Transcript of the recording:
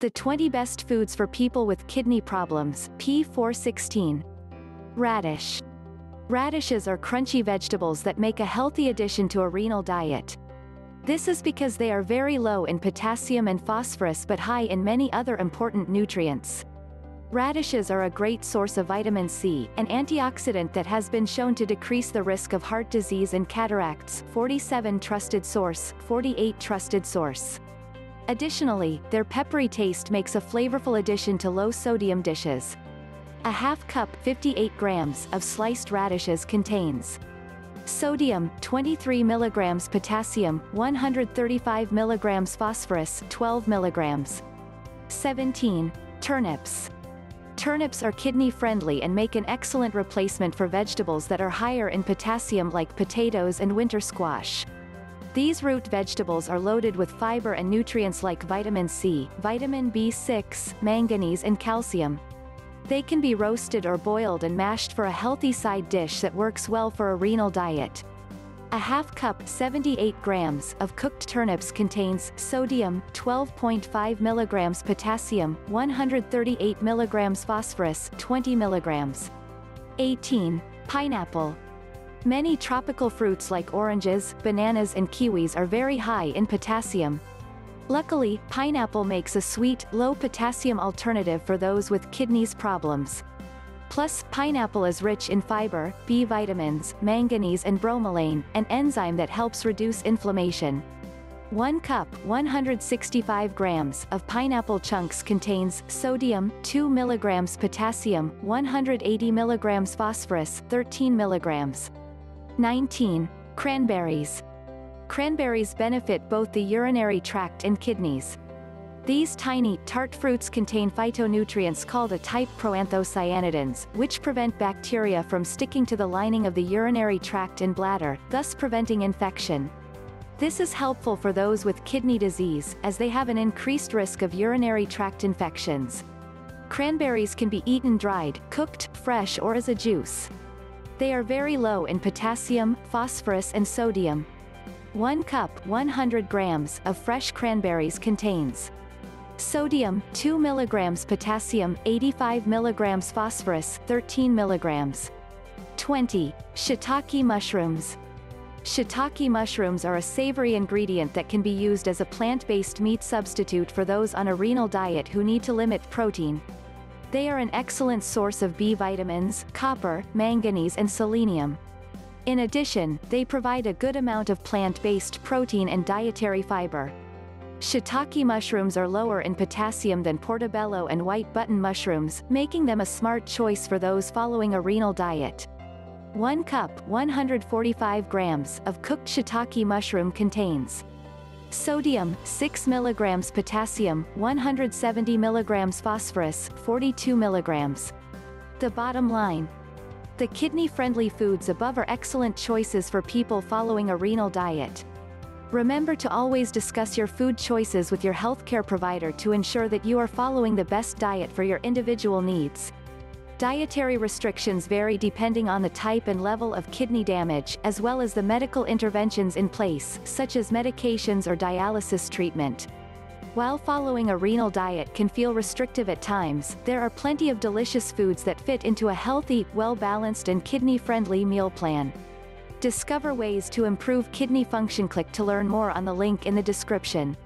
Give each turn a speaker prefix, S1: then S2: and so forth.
S1: The 20 Best Foods for People with Kidney Problems, P416. Radish. Radishes are crunchy vegetables that make a healthy addition to a renal diet. This is because they are very low in potassium and phosphorus but high in many other important nutrients. Radishes are a great source of vitamin C, an antioxidant that has been shown to decrease the risk of heart disease and cataracts 47 trusted source, 48 trusted source. Additionally, their peppery taste makes a flavorful addition to low-sodium dishes. A half cup 58 grams of sliced radishes contains sodium 23 milligrams potassium 135 milligrams phosphorus 12 milligrams 17 turnips Turnips are kidney friendly and make an excellent replacement for vegetables that are higher in potassium like potatoes and winter squash. These root vegetables are loaded with fiber and nutrients like vitamin C, vitamin B6, manganese and calcium. They can be roasted or boiled and mashed for a healthy side dish that works well for a renal diet. A half cup 78 grams of cooked turnips contains sodium 12.5 milligrams potassium 138 milligrams phosphorus 20 milligrams 18 pineapple Many tropical fruits like oranges, bananas and kiwis are very high in potassium. Luckily, pineapple makes a sweet, low-potassium alternative for those with kidneys problems. Plus, pineapple is rich in fiber, B vitamins, manganese and bromelain, an enzyme that helps reduce inflammation. 1 cup 165 grams of pineapple chunks contains sodium 2 milligrams potassium 180 milligrams phosphorus 13 milligrams 19. Cranberries. Cranberries benefit both the urinary tract and kidneys. These tiny, tart fruits contain phytonutrients called A-type proanthocyanidins, which prevent bacteria from sticking to the lining of the urinary tract and bladder, thus preventing infection. This is helpful for those with kidney disease, as they have an increased risk of urinary tract infections. Cranberries can be eaten dried, cooked, fresh or as a juice. They are very low in potassium, phosphorus and sodium. 1 cup 100 grams of fresh cranberries contains sodium 2 milligrams potassium 85 milligrams phosphorus 13 milligrams. 20 shiitake mushrooms. Shiitake mushrooms are a savory ingredient that can be used as a plant-based meat substitute for those on a renal diet who need to limit protein, they are an excellent source of B vitamins, copper, manganese and selenium. In addition, they provide a good amount of plant-based protein and dietary fiber. Shiitake mushrooms are lower in potassium than portobello and white button mushrooms, making them a smart choice for those following a renal diet. 1 cup 145 grams of cooked shiitake mushroom contains Sodium, 6 mg potassium, 170 mg phosphorus, 42 mg. The bottom line. The kidney-friendly foods above are excellent choices for people following a renal diet. Remember to always discuss your food choices with your healthcare provider to ensure that you are following the best diet for your individual needs. Dietary restrictions vary depending on the type and level of kidney damage, as well as the medical interventions in place, such as medications or dialysis treatment. While following a renal diet can feel restrictive at times, there are plenty of delicious foods that fit into a healthy, well-balanced and kidney-friendly meal plan. Discover ways to improve kidney function click to learn more on the link in the description.